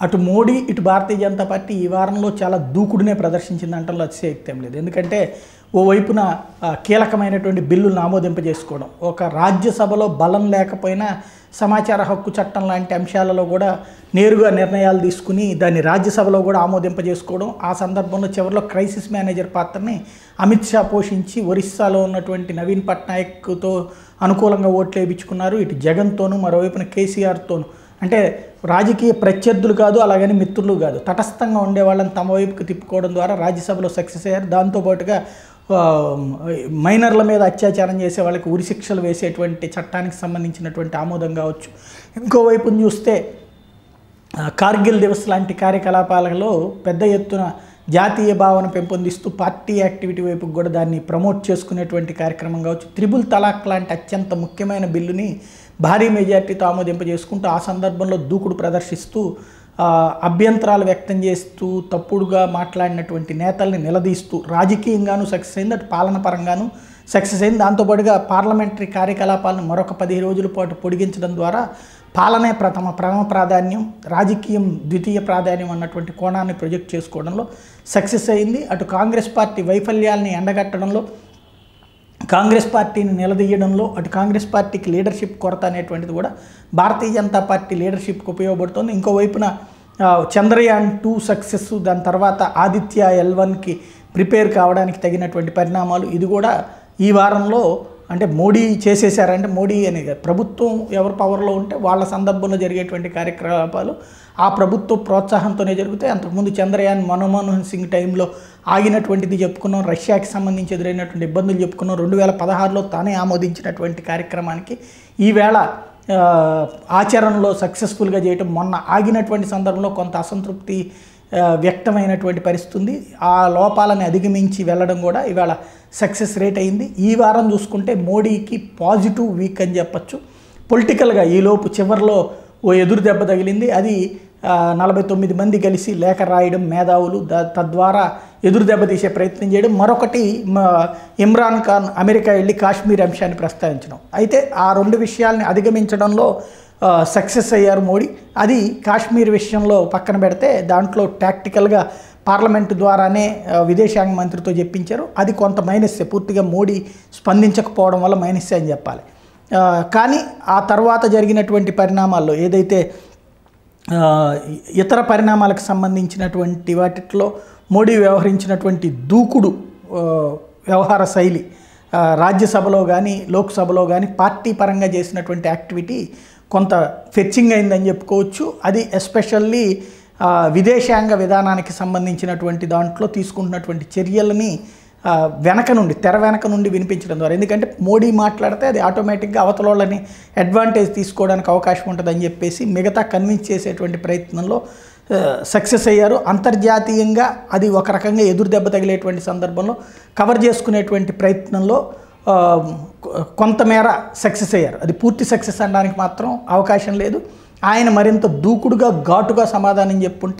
అటు మోడీ ఇటు భారతీయ జనతా పార్టీ ఈ వారంలో చాలా దూకుడునే ప్రదర్శించింది అంటలో అతిశయక్తం లేదు. ఎందుకంటే ఓవైపున వైపున కీలకమైనటువంటి బిల్లులను ఆమోదింపజేసుకోవడం ఒక రాజ్యసభలో బలం లేకపోయినా సమాచార హక్కు చట్టం లాంటి అంశాలలో కూడా నేరుగా నిర్ణయాలు తీసుకుని దాన్ని రాజ్యసభలో కూడా ఆమోదింపజేసుకోవడం ఆ సందర్భంలో చివరిలో క్రైసిస్ మేనేజర్ పాత్రని అమిత్ షా పోషించి ఒరిస్సాలో ఉన్నటువంటి నవీన్ పట్నాయక్తో అనుకూలంగా ఓట్లు వేయించుకున్నారు ఇటు జగన్తోనూ మరోవైపున కేసీఆర్తోనూ అంటే రాజకీయ ప్రత్యర్థులు కాదు అలాగని మిత్రులు కాదు. తటస్థంగా ఉండే వాళ్ళని తమ వైపుకి తిప్పుకోవడం ద్వారా రాజ్యసభలో సక్సెస్ అయ్యారు. దాంతోపాటుగా మైనర్ల మీద అత్యాచారం చేసే వాళ్ళకి ఉరిశిక్షలు వేసేటువంటి చట్టానికి సంబంధించినటువంటి ఆమోదం కావచ్చు. ఇంకోవైపు చూస్తే కార్గిల్ దివస్ లాంటి కార్యకలాపాలలో పెద్ద ఎత్తున జాతీయ భావన పెంపొందిస్తూ పార్టీ యాక్టివిటీ వైపు కూడా దాన్ని ప్రమోట్ చేసుకునేటువంటి కార్యక్రమం కావచ్చు. త్రిబుల్ తలాక్ లాంటి అత్యంత ముఖ్యమైన బిల్లుని భారీ మెజార్టీతో ఆమోదింపజేసుకుంటూ ఆ సందర్భంలో దూకుడు ప్రదర్శిస్తూ అభ్యంతరాలు వ్యక్తం చేస్తూ తప్పుడుగా మాట్లాడినటువంటి నేతల్ని నిలదీస్తూ రాజకీయంగానూ సక్సెస్ అయింది. అటు పాలనపరంగానూ సక్సెస్ అయింది. దాంతోపాటుగా పార్లమెంటరీ కార్యకలాపాలను మరొక పది రోజుల పాటు పొడిగించడం ద్వారా పాలనే ప్రథమ ప్రథమ ప్రాధాన్యం రాజకీయం ద్వితీయ ప్రాధాన్యం అన్నటువంటి కోణాన్ని ప్రొజెక్ట్ చేసుకోవడంలో సక్సెస్ అయింది. అటు కాంగ్రెస్ పార్టీ వైఫల్యాల్ని ఎండగట్టడంలో కాంగ్రెస్ పార్టీని నిలదీయడంలో అటు కాంగ్రెస్ పార్టీకి లీడర్షిప్ కొరత అనేటువంటిది కూడా భారతీయ జనతా పార్టీ లీడర్షిప్కి ఉపయోగపడుతుంది. ఇంకోవైపున చంద్రయాన్ టూ సక్సెస్ దాని తర్వాత ఆదిత్య ఎల్ వన్కి ప్రిపేర్ కావడానికి తగినటువంటి పరిణామాలు. ఇది కూడా ఈ వారంలో అంటే మోడీ చేసేసారంటే మోడీ అనే ప్రభుత్వం ఎవరు పవర్లో ఉంటే వాళ్ళ సందర్భంలో జరిగేటువంటి కార్యకలాపాలు ఆ ప్రభుత్వ ప్రోత్సాహంతోనే జరుగుతాయి. అంతకుముందు చంద్రయాన్ మన్మోహన్ సింగ్ టైంలో ఆగినటువంటిది చెప్పుకున్నాం. రష్యాకి సంబంధించి ఎదురైనటువంటి ఇబ్బందులు చెప్పుకున్నాం. రెండు వేల పదహారులో తానే ఆమోదించినటువంటి కార్యక్రమానికి ఈవేళ ఆచరణలో సక్సెస్ఫుల్గా చేయటం మొన్న ఆగినటువంటి సందర్భంలో కొంత అసంతృప్తి వ్యక్తమైనటువంటి పరిస్థితి ఉంది. ఆ లోపాలను అధిగమించి వెళ్ళడం కూడా ఇవాళ సక్సెస్ రేట్ అయింది. ఈ వారం చూసుకుంటే మోడీకి పాజిటివ్ వీక్ అని చెప్పచ్చు. పొలిటికల్గా ఈలోపు చివరిలో ఓ ఎదురు దెబ్బ తగిలింది. అది నలభై తొమ్మిది మంది కలిసి లేఖ రాయడం మేధావులు ద- తద్వారా ఎదురు దెబ్బ తీసే ప్రయత్నం చేయడం. మరొకటి ఇమ్రాన్ ఖాన్ అమెరికా వెళ్ళి కాశ్మీర్ అంశాన్ని ప్రస్తావించడం. అయితే ఆ రెండు విషయాల్ని అధిగమించడంలో సక్సెస్ అయ్యారు మోడీ. అది కాశ్మీర్ విషయంలో పక్కన పెడితే దాంట్లో టాక్టికల్గా పార్లమెంటు ద్వారానే విదేశాంగ మంత్రితో చెప్పించారు. అది కొంత మైనస్సే. పూర్తిగా మోడీ స్పందించకపోవడం వల్ల మైనస్సే అని చెప్పాలి. కానీ ఆ తర్వాత జరిగినటువంటి పరిణామాల్లో ఏదైతే ఇతర పరిణామాలకు సంబంధించినటువంటి వాటిలో మోడీ వ్యవహరించినటువంటి దూకుడు వ్యవహార శైలి రాజ్యసభలో కానీ లోక్సభలో కానీ పార్టీ పరంగా చేసినటువంటి యాక్టివిటీ కొంత ఫెచ్చింగ్ అయిందని చెప్పుకోవచ్చు. అది ఎస్పెషల్లీ విదేశాంగ విధానానికి సంబంధించినటువంటి దాంట్లో తీసుకుంటున్నటువంటి చర్యలని వెనక నుండి తెర వెనక నుండి వినిపించడం ద్వారా. ఎందుకంటే మోడీ మాట్లాడితే అది ఆటోమేటిక్గా అవతలోళ్ళని అడ్వాంటేజ్ తీసుకోవడానికి అవకాశం ఉంటుందని చెప్పేసి మిగతా కన్విన్స్ చేసేటువంటి ప్రయత్నంలో సక్సెస్ అయ్యారు. అంతర్జాతీయంగా అది ఒక రకంగా ఎదురు దెబ్బ తగిలేటువంటి సందర్భంలో కవర్ చేసుకునేటువంటి ప్రయత్నంలో కొంతమేర సక్సెస్ అయ్యారు. అది పూర్తి సక్సెస్ అనడానికి మాత్రం అవకాశం లేదు. ఆయన మరింత దూకుడుగా ఘాటుగా సమాధానం చెప్పుంటే